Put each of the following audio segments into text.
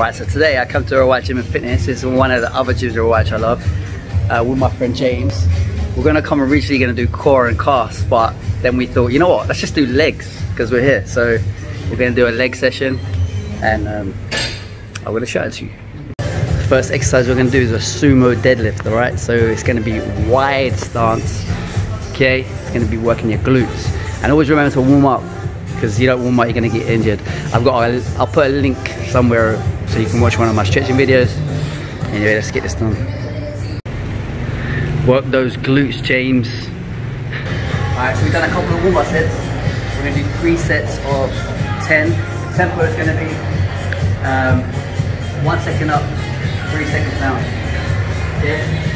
Alright, so today I come to Rawai Gym and Fitness. Is one of the other gyms Rawai which I love uh, with my friend James. We're gonna come originally gonna do core and cast, but then we thought, you know what, let's just do legs because we're here. So we're gonna do a leg session and um, I'm gonna show it to you. First exercise we're gonna do is a sumo deadlift, alright? So it's gonna be wide stance, okay? It's gonna be working your glutes. And always remember to warm up because you don't warm up, you're gonna get injured. I've got, a, I'll put a link somewhere so you can watch one of my stretching videos. Anyway, let's get this done. Work those glutes, James. Alright, so we've done a couple of warm-up sets. We're gonna do three sets of 10. Tempo is gonna be um, one second up, three seconds down. Yeah.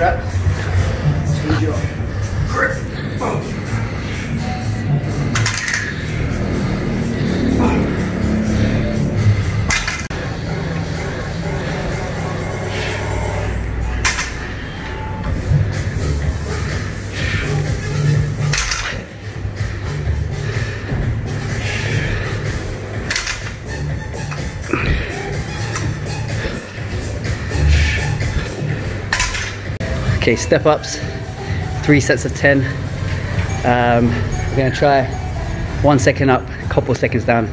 Get Okay, step ups, three sets of 10. Um, we're gonna try one second up, couple seconds down.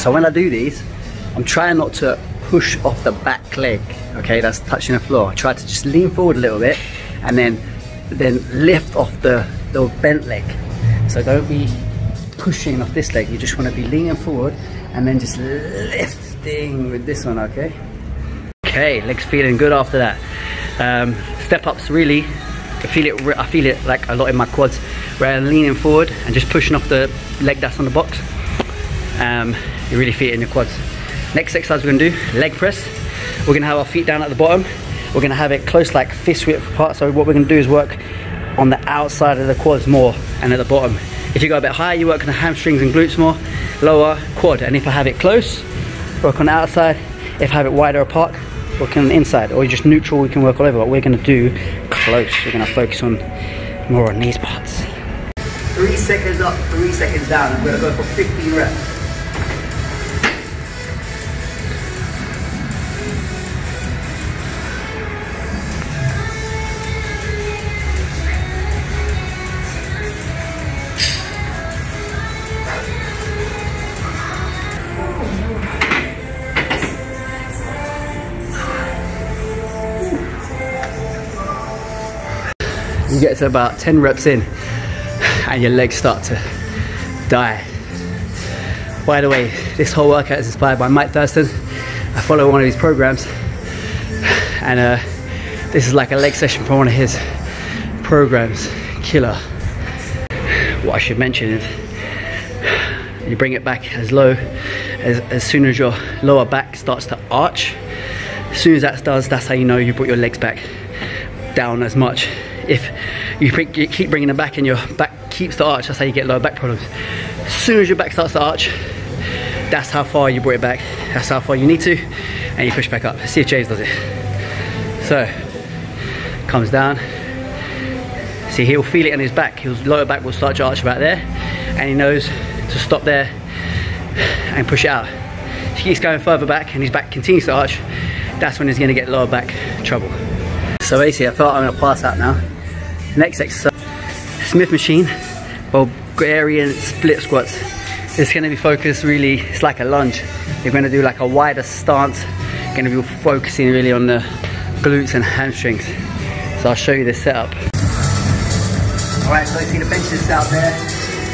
So when I do these, I'm trying not to push off the back leg, okay, that's touching the floor. I try to just lean forward a little bit and then then lift off the, the bent leg. So don't be pushing off this leg, you just want to be leaning forward and then just lifting with this one, okay? Okay, legs feeling good after that. Um, step ups really, I feel it. I feel it like a lot in my quads, where I'm leaning forward and just pushing off the leg that's on the box. Um, you really feel it in your quads. Next exercise we're gonna do, leg press. We're gonna have our feet down at the bottom. We're gonna have it close like fist width apart. So what we're gonna do is work on the outside of the quads more and at the bottom. If you go a bit higher, you work on the hamstrings and glutes more, lower quad. And if I have it close, work on the outside. If I have it wider apart, work on the inside. Or just neutral, we can work all over. But we're gonna do close. We're gonna focus on more on these parts. Three seconds up, three seconds down. I'm gonna go for 15 reps. You get to about 10 reps in and your legs start to die. By the way, this whole workout is inspired by Mike Thurston. I follow one of his programs and uh, this is like a leg session from one of his programs, killer. What I should mention is you bring it back as low as, as soon as your lower back starts to arch. As soon as that does, that's how you know you brought your legs back down as much if you, keep bringing them back and your back keeps to arch, that's how you get lower back problems. As soon as your back starts to arch, that's how far you brought it back. That's how far you need to, and you push back up. See if James does it. So, comes down. See, he'll feel it in his back. His lower back will start to arch about there, and he knows to stop there and push it out. If he keeps going further back and his back continues to arch, that's when he's gonna get lower back trouble. So basically, I thought I'm gonna pass out now. Next exercise, Smith machine, Bulgarian split squats. It's gonna be focused really, it's like a lunge. You're gonna do like a wider stance. You're gonna be focusing really on the glutes and hamstrings. So I'll show you the setup. All right, so you see the benches out there,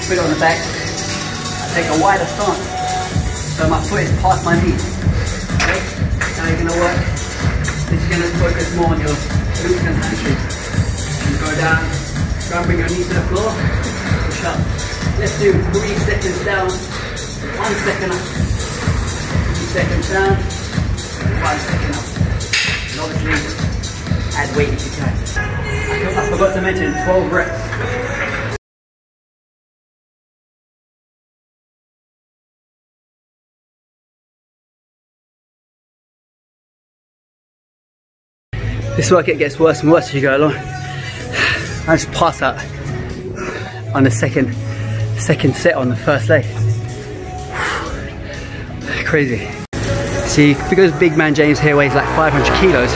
put it on the back. I take a wider stance. So my foot is past my knee. Okay? Now you're gonna work. This is gonna focus more on your glutes and hamstrings. You go down, try and bring your knees to the floor, push up. Let's do three seconds down, one second up, two seconds down, five seconds up. And obviously, add weight if you can. I forgot to mention 12 reps. This workout gets worse and worse as you go along. I just pass out on the second second set on the first leg. Crazy. See, because big man James here weighs like 500 kilos,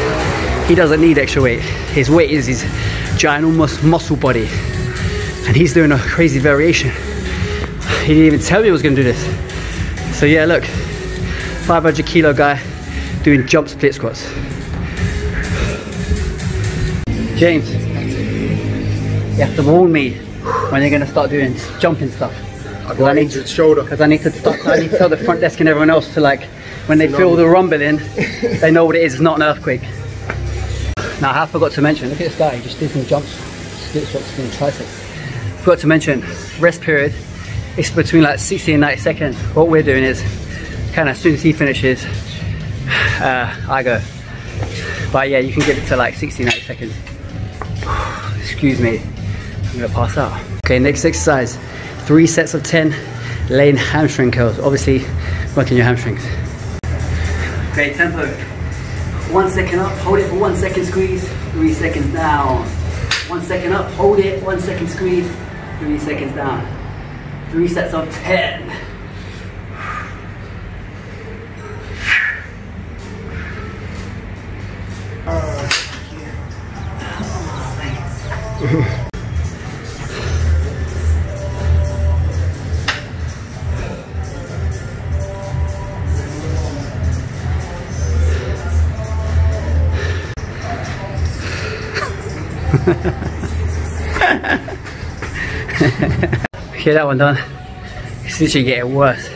he doesn't need extra weight. His weight is his ginormous muscle body. And he's doing a crazy variation. He didn't even tell me he was gonna do this. So yeah, look, 500 kilo guy doing jump split squats. James, you have to warn me when you're gonna start doing jumping stuff. I got an injured shoulder. Because I need to start, I need to tell the front desk and everyone else to like, when they feel the rumbling, they know what it is, it's not an earthquake. Now I forgot to mention, look at this guy, he just did some jumps, split squats and triceps. Forgot to mention, rest period, it's between like 60 and 90 seconds. What we're doing is, kind of as soon as he finishes, uh, I go. But yeah, you can get it to like 60, 90 seconds. Excuse me, I'm gonna pass out. Okay, next exercise, three sets of 10 laying hamstring curls. Obviously, working your hamstrings. Great tempo. One second up, hold it for one second, squeeze, three seconds down. One second up, hold it, one second squeeze, three seconds down. Three sets of 10. Okay, that one done. It's literally getting worse.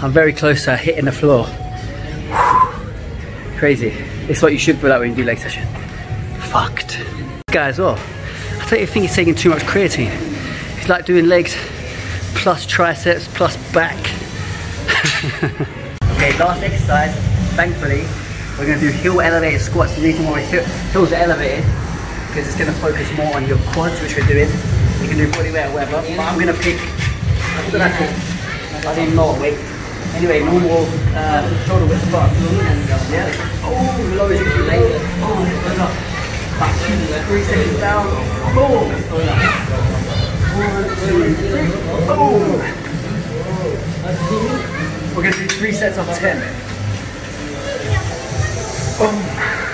I'm very close to hitting the floor. Crazy. It's what you should feel like when you do leg session. Fucked. This guy as well. I don't think he's taking too much creatine. It's like doing legs plus triceps plus back. okay, last exercise. Thankfully, we're gonna do heel elevated squats. The reason why heels are elevated because it's gonna focus more on your quads, which we're doing. Can do weight or whatever, but I'm gonna pick, what did I pick? I didn't know weight. Anyway, normal uh, shoulder width. Yeah. Oh, your feet later. Oh, goes up. Back, three seconds down. Boom. One, two, three. Boom. We're gonna do three sets of ten. Boom.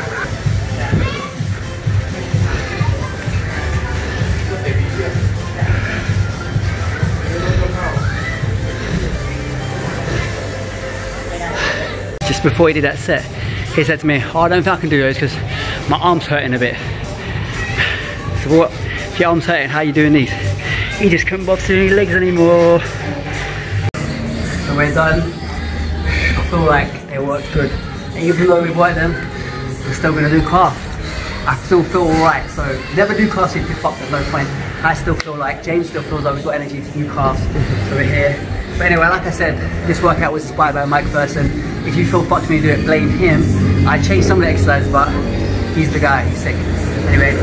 Before he did that set, he said to me, oh, I don't think I can do those because my arm's hurting a bit. So what, if your arm's hurting, how are you doing these? He just couldn't bother to do any legs anymore. So we're done. I feel like they worked good. And even though we've worked them, we're still gonna do calf. I still feel alright, so never do calves if you fuck, there's no point. I still feel like, James still feels like we've got energy to do calves, so we're here. But anyway, like I said, this workout was inspired by Mike Thurston. If you feel fucked you do it, blame him. I changed some of the exercises, but he's the guy, he's sick. Anyway,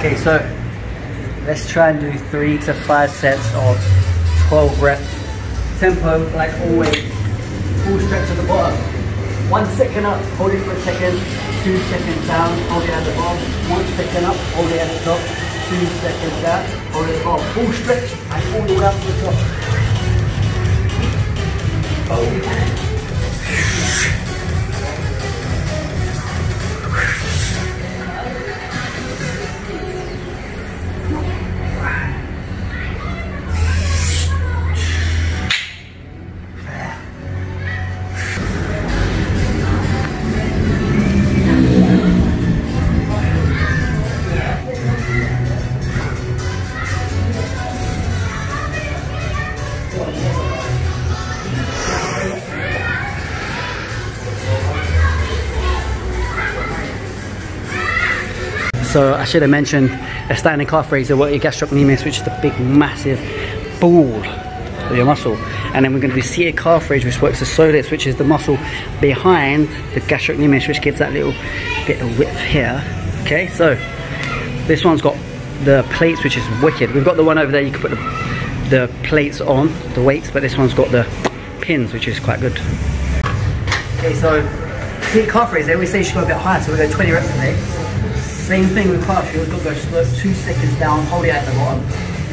Okay, so let's try and do three to five sets of 12 reps. Tempo, like always, full stretch at the bottom. One second up, hold it for a second. Two seconds down, hold it at the bottom. One second up, hold it at the top. Two seconds down, hold it at the bottom. Full stretch, and all the way up to the top both. So I should have mentioned a standing calf raiser, what your gastrocnemius, which is the big massive ball of your muscle. And then we're going to do seated calf raise, which works the soleus, which is the muscle behind the gastrocnemius, which gives that little bit of width here. Okay, so this one's got the plates, which is wicked. We've got the one over there, you can put the, the plates on, the weights, but this one's got the pins, which is quite good. Okay, so seated calf raise, they always say you should go a bit higher, so we go 20 reps today. Same thing with calf, you've got to go slow, two seconds down, hold it at the bottom,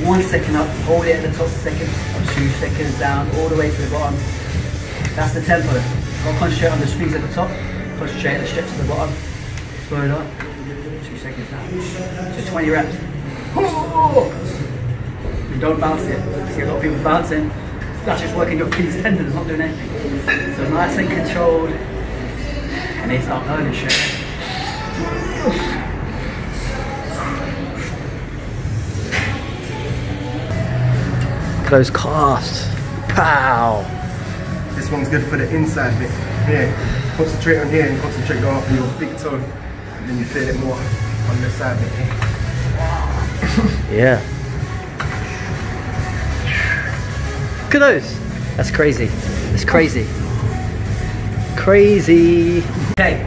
one second up, hold it at the top second, two seconds down, all the way to the bottom. That's the tempo. Don't concentrate on the squeeze at the top, concentrate on the stretch at the bottom, slow it up, two seconds down. So 20 reps. Don't bounce it. See a lot of people bouncing. That's just working your Achilles tendons, not doing anything. So nice and controlled. And they start learning shit. Close calves. Pow. This one's good for the inside bit. Here, concentrate on here and concentrate on your big toe. And then you feel it more on the side bit here. Yeah. Look at those. That's crazy. That's crazy. Crazy. Okay.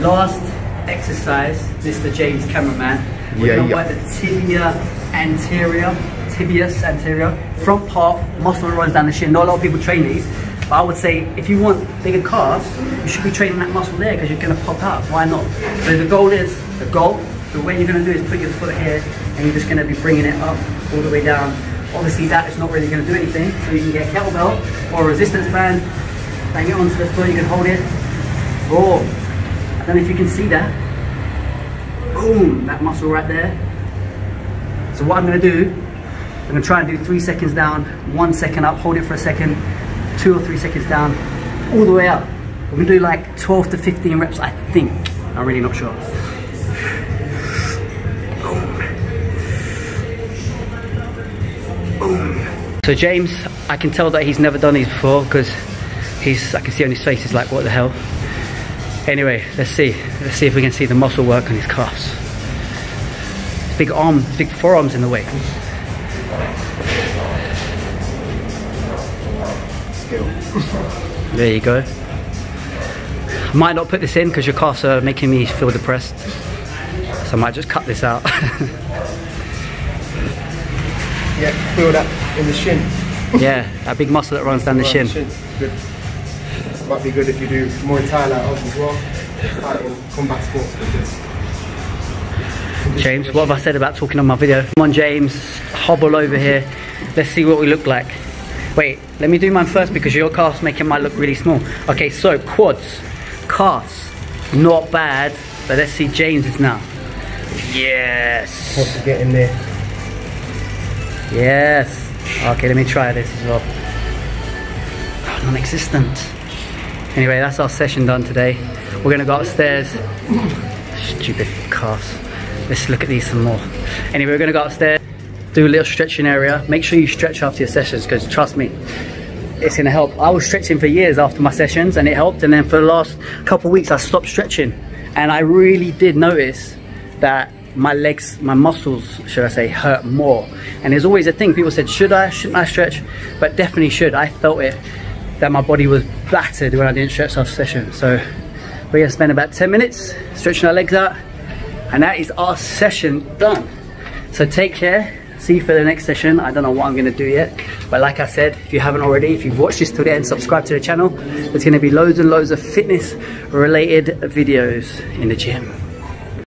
Last exercise, Mr. James Cameraman. We're Yeah, gonna yeah. work the tibia anterior, tibialis anterior, front part, muscle runs down the shin. Not a lot of people train these, but I would say if you want bigger calves, you should be training that muscle there because you're gonna pop out. Why not? So the goal is, the goal, the way you're gonna do is put your foot here and you're just gonna be bringing it up all the way down. Obviously that is not really gonna do anything, so you can get a kettlebell or a resistance band, bang it onto the foot, you can hold it. Boom. I don't know if you can see that. Boom, that muscle right there. So what I'm gonna do, I'm gonna try and do three seconds down, one second up, hold it for a second, two or three seconds down, all the way up. We're gonna do like 12 to 15 reps, I think. I'm really not sure. So James, I can tell that he's never done these before because he's, I can see on his face, he's like, what the hell? Anyway, let's see. Let's see if we can see the muscle work on his calves. Big arm, big forearms in the way. There you go. Might not put this in because your calves are making me feel depressed. So I might just cut this out. Yeah, feel that in the shin. yeah, that big muscle that runs down the shin. Might be good if you do Muay Thai like us as well. Fighting combat sports because James, what have I said about talking on my video? Come on James, hobble over here. Let's see what we look like. Wait, let me do mine first because your calf's making mine look really small. Okay, so quads, calves, not bad, but let's see James's now. Yes, Wants to get in there. yes. Okay, let me try this as well. Oh, non-existent. Anyway, that's our session done today. We're gonna go upstairs. Stupid calves. Let's look at these some more. Anyway, we're gonna go upstairs, do a little stretching area. Make sure you stretch after your sessions because trust me, it's gonna help. I was stretching for years after my sessions and it helped. And then for the last couple weeks, I stopped stretching. And I really did notice that my legs, my muscles, should I say, hurt more. And there's always a thing, people said, should I, shouldn't I stretch? But definitely should. I felt it, that my body was battered when I didn't stretch after session. So we're gonna spend about 10 minutes stretching our legs out. And that is our session done. So take care. See you for the next session. I don't know what I'm gonna do yet. But like I said, if you haven't already, if you've watched this to the end, subscribe to the channel. There's gonna be loads and loads of fitness related videos in the gym.